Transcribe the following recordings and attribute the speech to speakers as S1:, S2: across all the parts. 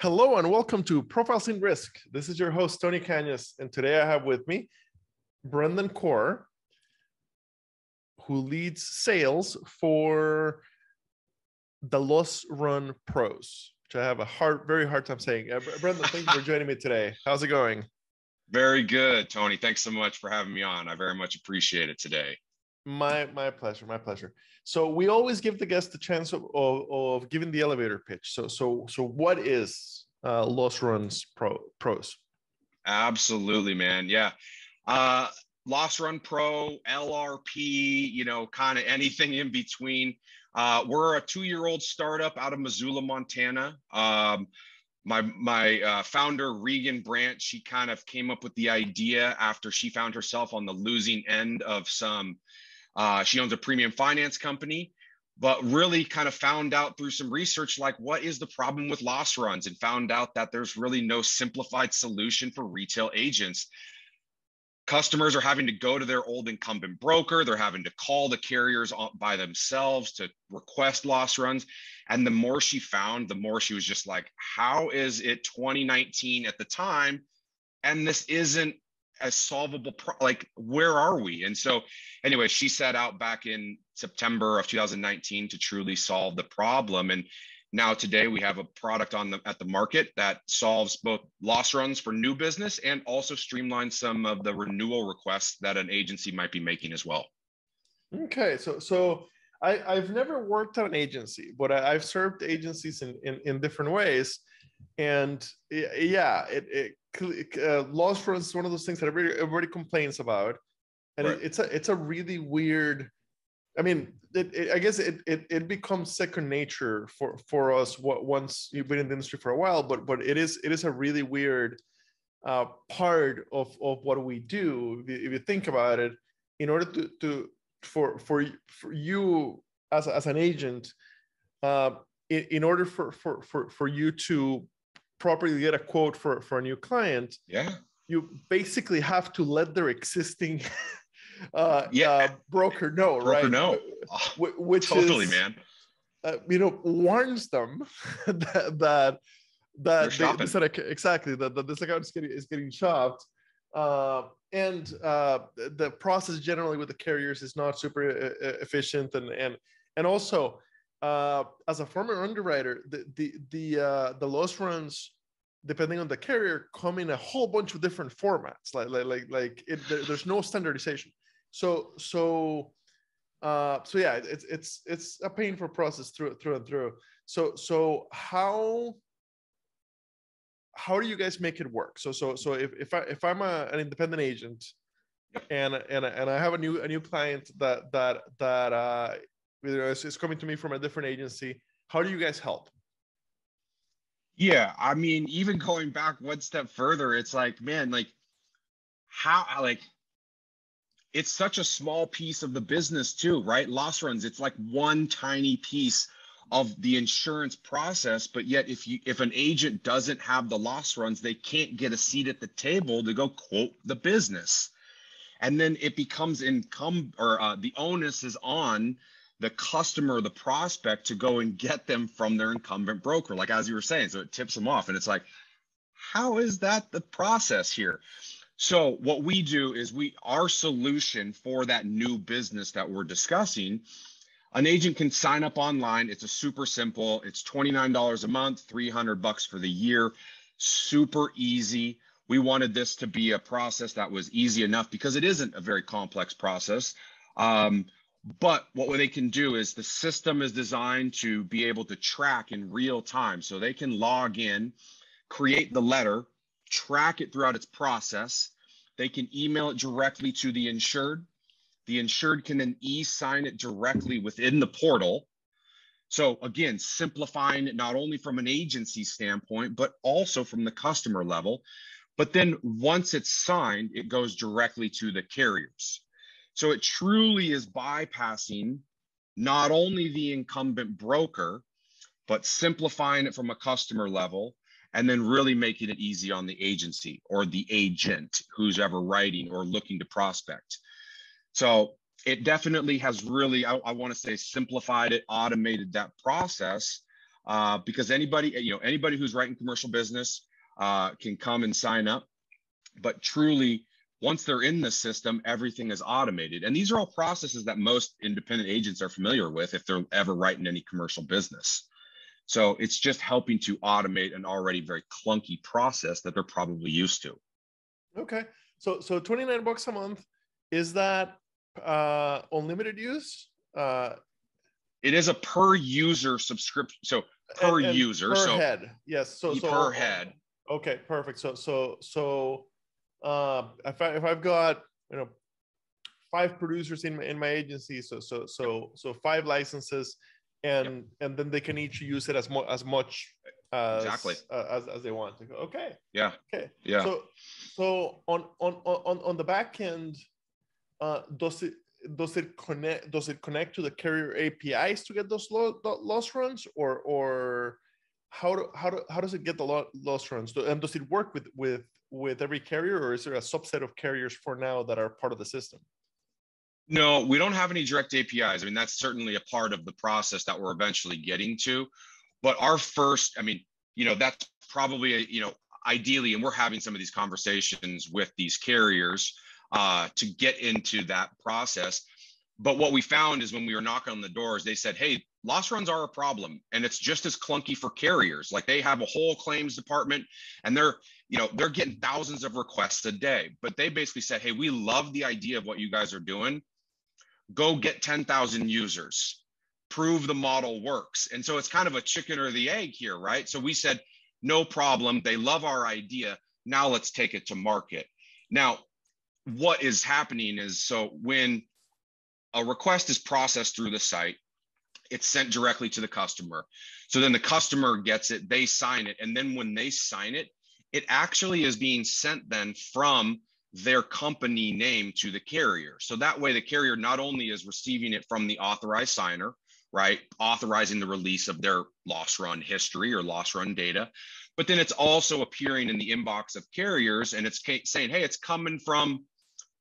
S1: Hello and welcome to Profiles in Risk. This is your host, Tony Cañas, and today I have with me Brendan Corr, who leads sales for the Loss Run Pros, which I have a hard, very hard time saying. Uh, Brendan, thank you for joining me today. How's it going?
S2: Very good, Tony. Thanks so much for having me on. I very much appreciate it today.
S1: My my pleasure, my pleasure. So we always give the guest the chance of, of, of giving the elevator pitch. So so so what is uh, Loss Runs Pro Pros?
S2: Absolutely, man. Yeah. Uh, Loss Run Pro, LRP, you know, kind of anything in between. Uh, we're a two-year-old startup out of Missoula, Montana. Um, my my uh, founder Regan Brandt, she kind of came up with the idea after she found herself on the losing end of some uh, she owns a premium finance company, but really kind of found out through some research like what is the problem with loss runs and found out that there's really no simplified solution for retail agents. Customers are having to go to their old incumbent broker. They're having to call the carriers by themselves to request loss runs. And the more she found, the more she was just like, how is it 2019 at the time? And this isn't a solvable pro- like where are we? And so anyway she set out back in september of 2019 to truly solve the problem. And now today we have a product on the at the market that solves both loss runs for new business and also streamlines some of the renewal requests that an agency might be making as well.
S1: Okay so so I, I've never worked at an agency, but I, have served agencies in, in, in different ways. And yeah, it, it uh, loss runs is one of those things that everybody, everybody complains about, and right. it, it's a it's a really weird. I mean, it, it, I guess it, it it becomes second nature for for us. What once you've been in the industry for a while, but but it is it is a really weird uh, part of of what we do. If you, if you think about it, in order to to for for for you as as an agent, uh, in, in order for for for for you to properly get a quote for for a new client
S2: yeah.
S1: you basically have to let their existing uh, yeah. Uh, broker know broker right?
S2: know.
S1: Oh, which totally is, man. uh, you know warns them that that that they, said exactly that, that this account is getting is getting shopped. Uh, and uh, the process generally with the carriers is not super uh, efficient and and and also uh, as a former underwriter, the the the uh, the loss runs, depending on the carrier, come in a whole bunch of different formats. Like like like like it, there, there's no standardization. So so uh, so yeah, it's it's it's a painful process through through and through. So so how how do you guys make it work? So so so if if I if I'm a, an independent agent and and and I have a new a new client that that that uh, it's coming to me from a different agency. How do you guys help?
S2: Yeah, I mean, even going back one step further, it's like, man, like how like it's such a small piece of the business too, right? Loss runs, it's like one tiny piece of the insurance process, but yet if you if an agent doesn't have the loss runs, they can't get a seat at the table to go quote the business. And then it becomes income or uh, the onus is on the customer, the prospect to go and get them from their incumbent broker, like as you were saying. So it tips them off. And it's like, how is that the process here? So what we do is we our solution for that new business that we're discussing, an agent can sign up online. It's a super simple. It's $29 a month, 300 bucks for the year. Super easy. We wanted this to be a process that was easy enough because it isn't a very complex process. Um, but what they can do is the system is designed to be able to track in real time. So they can log in, create the letter, track it throughout its process. They can email it directly to the insured. The insured can then e sign it directly within the portal. So, again, simplifying it not only from an agency standpoint, but also from the customer level. But then once it's signed, it goes directly to the carriers. So it truly is bypassing not only the incumbent broker, but simplifying it from a customer level and then really making it easy on the agency or the agent who's ever writing or looking to prospect. So it definitely has really, I, I want to say, simplified it, automated that process. uh, because anybody, you know, anybody who's writing commercial business uh, can come and sign up. But truly, once they're in the system, everything is automated. And these are all processes that most independent agents are familiar with if they're ever writing any commercial business. So it's just helping to automate an already very clunky process that they're probably used to.
S1: Okay. So so 29 bucks a month is that uh unlimited use? Uh
S2: it is a per user subscription. So per and, and user.
S1: Per
S2: so
S1: head. Yes. So, so
S2: per head.
S1: Okay, perfect. So so so uh, if I if I've got you know five producers in my, in my agency, so so so so five licenses, and yep. and then they can each use it as much as much as,
S2: exactly
S1: uh, as, as they want. Okay.
S2: Yeah.
S1: Okay.
S2: Yeah.
S1: So so on on on on the back end, uh, does it does it connect does it connect to the carrier APIs to get those loss runs or or how do, how do, how does it get the loss runs and does it work with with with every carrier or is there a subset of carriers for now that are part of the system
S2: no we don't have any direct apis i mean that's certainly a part of the process that we're eventually getting to but our first i mean you know that's probably a, you know ideally and we're having some of these conversations with these carriers uh, to get into that process. But what we found is when we were knocking on the doors, they said, hey, loss runs are a problem and it's just as clunky for carriers. Like they have a whole claims department and they're, you know, they're getting thousands of requests a day. But they basically said, hey, we love the idea of what you guys are doing. Go get 10,000 users, prove the model works. And so it's kind of a chicken or the egg here, right? So we said, no problem. They love our idea. Now let's take it to market. Now, what is happening is so when a request is processed through the site, it's sent directly to the customer. So then the customer gets it, they sign it. And then when they sign it, it actually is being sent then from their company name to the carrier. So that way, the carrier not only is receiving it from the authorized signer, right, authorizing the release of their loss run history or loss run data, but then it's also appearing in the inbox of carriers and it's saying, hey, it's coming from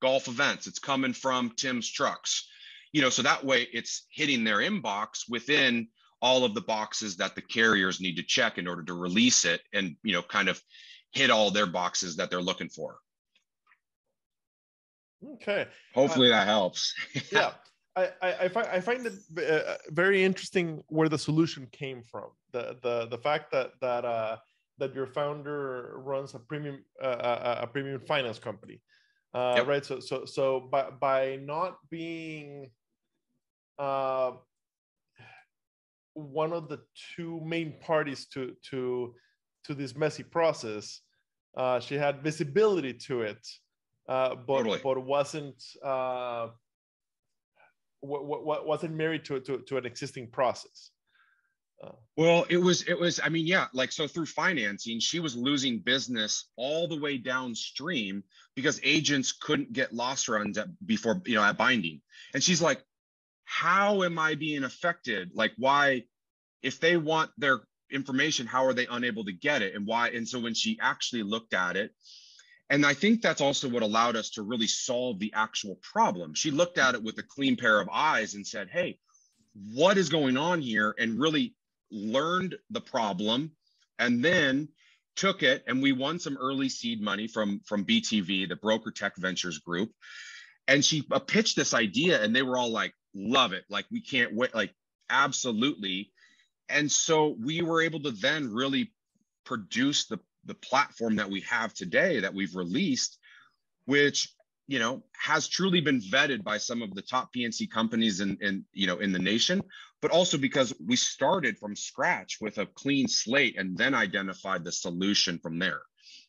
S2: golf events. It's coming from Tim's trucks. You know, so that way it's hitting their inbox within all of the boxes that the carriers need to check in order to release it and, you know, kind of hit all their boxes that they're looking for.
S1: Okay.
S2: Hopefully uh, that helps.
S1: yeah. I, I, I, find, I find it uh, very interesting where the solution came from. The, the, the fact that, that, uh, that your founder runs a premium, uh, a premium finance company uh, yep. right? So so so by by not being uh, one of the two main parties to to to this messy process, uh, she had visibility to it, uh, but totally. but wasn't uh, what, what wasn't married to, to to an existing process.
S2: Well, it was, it was, I mean, yeah, like so through financing, she was losing business all the way downstream because agents couldn't get loss runs at before, you know, at binding. And she's like, how am I being affected? Like, why, if they want their information, how are they unable to get it? And why? And so when she actually looked at it, and I think that's also what allowed us to really solve the actual problem. She looked at it with a clean pair of eyes and said, hey, what is going on here? And really learned the problem, and then took it and we won some early seed money from from BTV, the Broker Tech Ventures Group. And she uh, pitched this idea, and they were all like, "Love it! Like we can't wait! Like absolutely!" And so we were able to then really produce the the platform that we have today that we've released, which you know has truly been vetted by some of the top P&C companies in, in you know in the nation but also because we started from scratch with a clean slate and then identified the solution from there.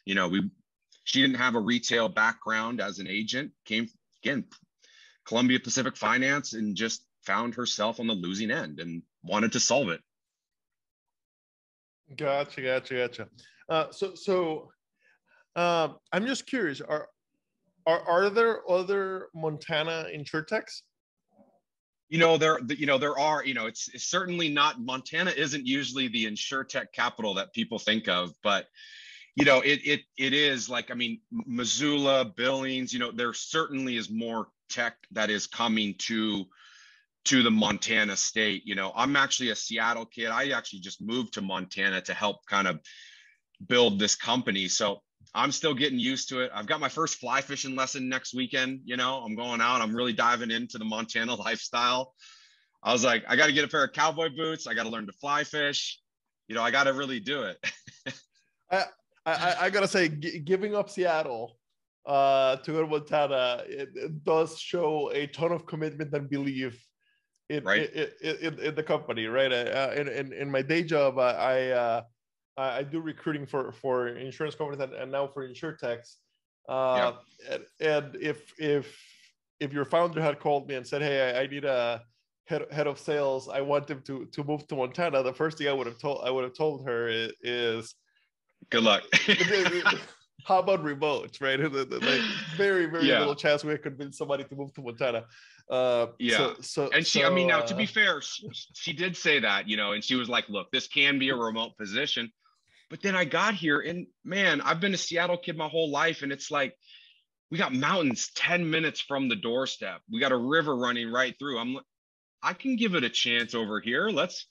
S2: You know we she didn't have a retail background as an agent came again columbia pacific finance and just found herself on the losing end and wanted to solve it
S1: gotcha gotcha gotcha uh, so so um, i'm just curious are are, are there other Montana insurtechs?
S2: You know there, you know there are. You know, it's, it's certainly not Montana. Isn't usually the insurtech capital that people think of, but you know, it it it is like I mean, Missoula, Billings. You know, there certainly is more tech that is coming to to the Montana state. You know, I'm actually a Seattle kid. I actually just moved to Montana to help kind of build this company. So I'm still getting used to it. I've got my first fly fishing lesson next weekend. You know, I'm going out. I'm really diving into the Montana lifestyle. I was like, I got to get a pair of cowboy boots. I got to learn to fly fish. You know, I got to really do it.
S1: I, I, I gotta say, g- giving up Seattle uh, to go to Montana, it, it, does show a ton of commitment and belief in,
S2: right.
S1: in, in, in, the company, right? Uh, in, in, in my day job, I, I uh, I, do recruiting for for insurance companies and, and now for insurtechs. Uh, yeah. and, and, if if if your founder had called me and said, "Hey, I, I need a head, head of sales. I want them to to move to Montana," the first thing I would have told I would have told her is
S2: "Good luck."
S1: how about remote, right? like very very yeah. little chance we could convince somebody to move to Montana. Uh,
S2: yeah. So, so and she, so, I mean, now to be uh, fair, she, she did say that, you know, and she was like, "Look, this can be a remote position." But then I got here and man, I've been a Seattle kid my whole life. And it's like, we got mountains 10 minutes from the doorstep. We got a river running right through. I'm I can give it a chance over here. Let's,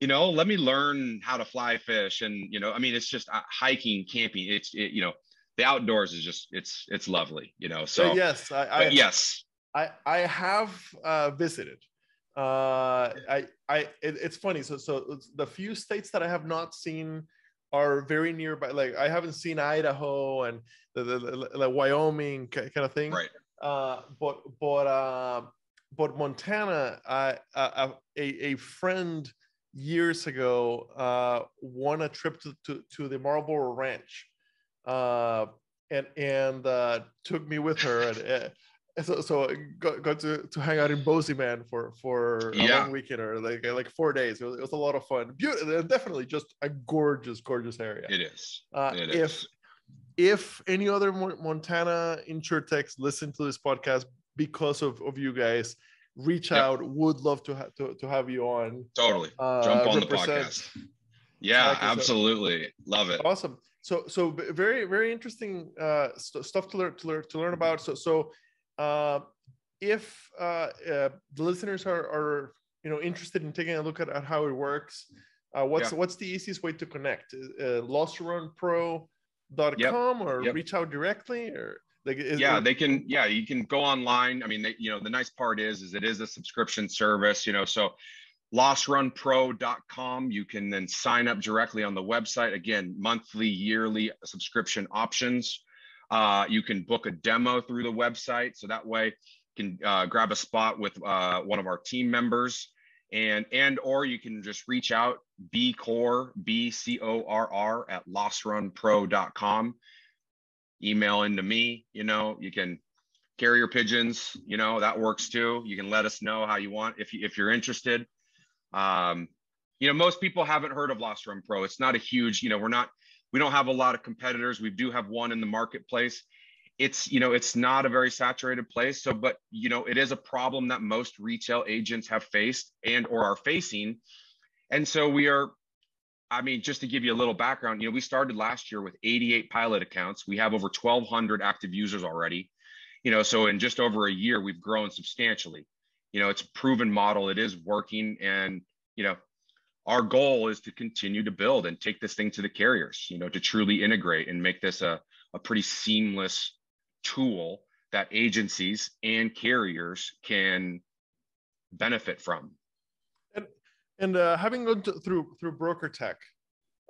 S2: you know, let me learn how to fly fish. And, you know, I mean, it's just uh, hiking, camping. It's, it, you know, the outdoors is just, it's, it's lovely, you know? So
S1: yes, I, I
S2: yes,
S1: I, I have uh, visited. Uh, I, I, it, it's funny. So, so the few states that I have not seen are very nearby. Like I haven't seen Idaho and the, the, the, the Wyoming kind of thing.
S2: Right.
S1: Uh, but but uh, but Montana, I, uh, a a friend years ago uh, won a trip to, to, to the Marlboro Ranch, uh, and and uh, took me with her. And, uh, so so got, got to, to hang out in Bozeman for for a yeah. long weekend or like like four days. It was, it was a lot of fun. Beautiful, definitely just a gorgeous, gorgeous area.
S2: It is.
S1: Uh,
S2: it
S1: if is. if any other Montana insurtechs listen to this podcast because of, of you guys, reach yep. out. Would love to, ha- to to have you on.
S2: Totally. Uh, Jump on the podcast. Yeah, absolutely. Love it.
S1: Awesome. So so very very interesting uh, st- stuff to learn to learn to learn about. So so uh, if uh, uh, the listeners are, are you know interested in taking a look at, at how it works, uh, what's yeah. what's the easiest way to connect? Uh, LossRunPro.com yep. or yep. reach out directly or
S2: like is, yeah, they can. Yeah, you can go online. I mean, they, you know, the nice part is, is it is a subscription service. You know, so lossrunpro.com. You can then sign up directly on the website. Again, monthly, yearly subscription options. Uh, you can book a demo through the website. So that way you can uh, grab a spot with uh, one of our team members and, and, or you can just reach out bcorr, B-C-O-R-R at lossrunpro.com. Email into me, you know, you can carrier pigeons, you know, that works too. You can let us know how you want if, you, if you're interested. Um, you know, most people haven't heard of Loss Run Pro. It's not a huge, you know, we're not we don't have a lot of competitors. We do have one in the marketplace. It's, you know, it's not a very saturated place. So, but, you know, it is a problem that most retail agents have faced and or are facing. And so we are, I mean, just to give you a little background, you know, we started last year with 88 pilot accounts. We have over 1,200 active users already. You know, so in just over a year, we've grown substantially. You know, it's a proven model. It is working, and you know, our goal is to continue to build and take this thing to the carriers, you know, to truly integrate and make this a, a pretty seamless tool that agencies and carriers can benefit from.
S1: And, uh, having gone to, through through broker tech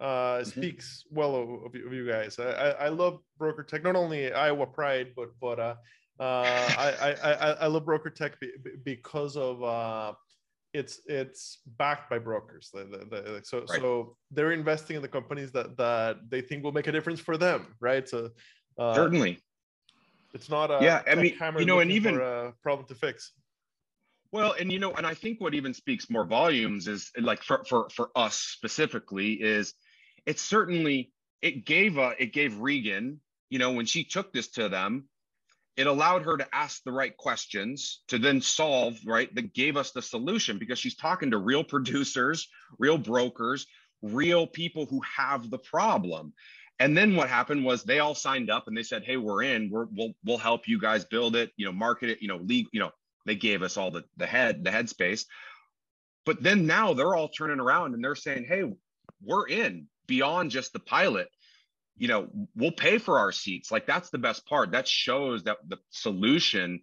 S1: uh, mm-hmm. speaks well of, of, you guys. I, I love broker tech, not only Iowa Pride, but but uh, uh, I, I, I I love broker tech because of uh, it's it's backed by brokers. The, the, the, so right. so they're investing in the companies that that they think will make a difference for them, right? So
S2: uh, certainly,
S1: it's not a
S2: yeah. I mean, you know, and even
S1: a problem to fix.
S2: Well, and you know, and I think what even speaks more volumes is like for for for us specifically is it certainly it gave a it gave Regan, you know, when she took this to them, it allowed her to ask the right questions to then solve right that gave us the solution because she's talking to real producers real brokers real people who have the problem. And then what happened was they all signed up and they said hey we're in. We're, we'll we'll help you guys build it you know market it you know league you know they gave us all the the head the headspace. But then now they're all turning around and they're saying hey we're in beyond just the pilot. You know we'll pay for our seats. Like that's the best part. That shows that the solution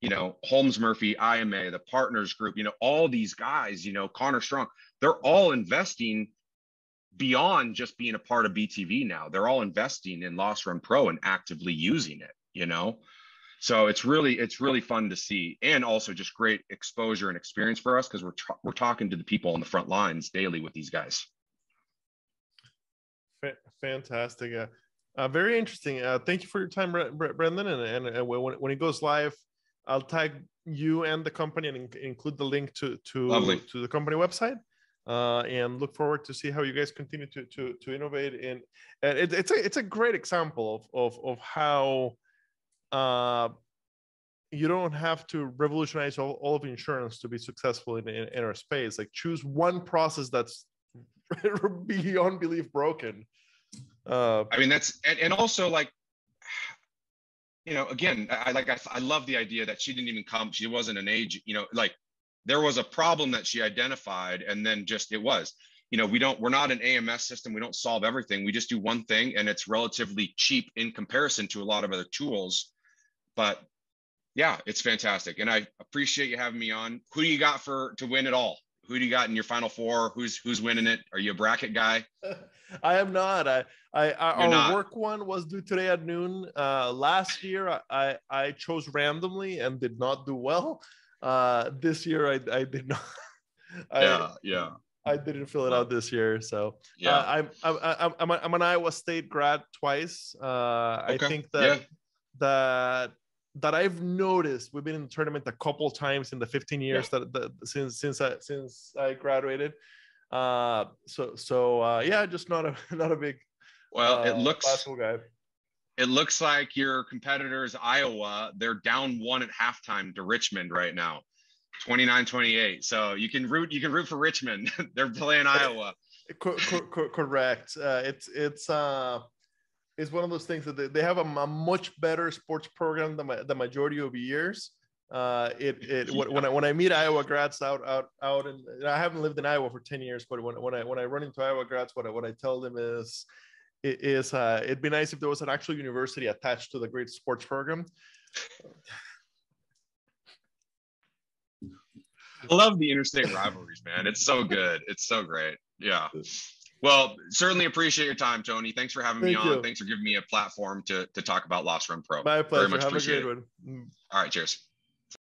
S2: you know holmes murphy ima the partners group you know all these guys you know Conner Strong they're all investing beyond just being a part of btv now. They're all investing in loss run pro and actively using it you know so it's really it's really fun to see and also just great exposure and experience for us because we're we're talking to the people on the front lines daily with these guys.
S1: Fantastic uh, uh, very interesting. Uh, thank you for your time brendan and, and, and when, when it goes live i'll tag you and the company and in- include the link to to
S2: Lovely.
S1: to the company website uh, and look forward to see how you guys continue to to, to innovate and, and it, it's a it's a great example of of, of how uh, you don't have to revolutionize all, all of insurance to be successful in, in, in our space. Like choose one process that's beyond belief broken.
S2: Uh, I mean, that's and, and also like, you know, again, I like I, I love the idea that she didn't even come. She wasn't an age. You know, like there was a problem that she identified, and then just it was. You know, we don't. We're not an AMS system. We don't solve everything. We just do one thing, and it's relatively cheap in comparison to a lot of other tools but yeah, it's fantastic. And I appreciate you having me on. Who do you got for to win it all? Who do you got in your final four? Who's who's winning it? Are you a bracket guy?
S1: I am not. I, I, our not. work one was due today at noon. Uh, last year, I, I chose randomly and did not do well. Uh, this year, I, I did not.
S2: I, yeah, yeah.
S1: I didn't fill it out this year, so yeah. Uh, I'm, I'm, I'm, I'm, I'm an Iowa State grad twice. Uh, okay. I think that yeah. that that I've noticed. We've been in the tournament a couple times in the 15 years yeah. that, that, since since I since I graduated. Uh, so so uh, yeah, just not a not a big.
S2: Well, uh, it looks guy. It looks like your competitors, Iowa, they're down one at halftime to Richmond right now, 29-28. So you can root you can root for Richmond. they're playing Iowa.
S1: Co- co- correct. Uh, it's it's uh is one of those things that they, they have a, a, much better sports program than my, the majority of years. Uh, it it yeah. when I when I meet Iowa grads out out out and I haven't lived in Iowa for ten years, but when, when I when I run into Iowa grads, what I, what I tell them is it is uh, it'd be nice if there was an actual university attached to the great sports program.
S2: I love the interstate rivalries, man. It's so good. It's so great. Yeah. Well, certainly appreciate your time, Tony. Thanks for having Thank me on. You. Thanks for giving me a platform to, to talk about Loss Run Pro.
S1: My pleasure. Very much Have appreciate a great
S2: it. one. All right, cheers.